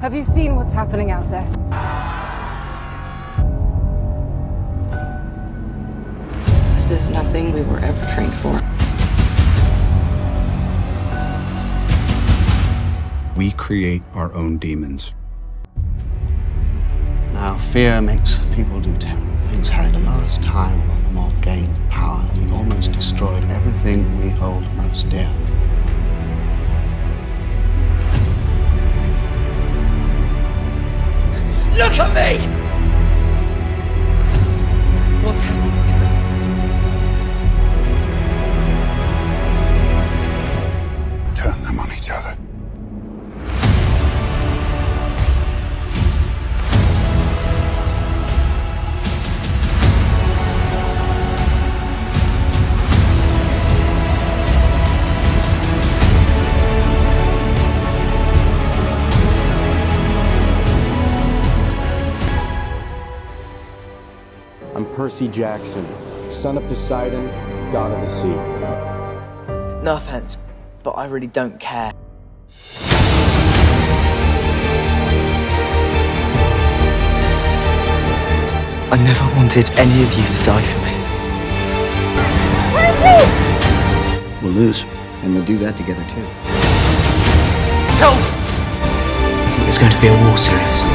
Have you seen what's happening out there? This is nothing we were ever trained for. We create our own demons. Now, fear makes people do terrible things, Harry. The last time Voldemort gained power, he almost destroyed everything we hold most dear. Look at me! What's happening to me? Turn them on each other. I'm Percy Jackson, son of Poseidon, god of the sea. No offense, but I really don't care. I never wanted any of you to die for me. We'll lose, and we'll do that together too. Help! I think there's going to be a war series.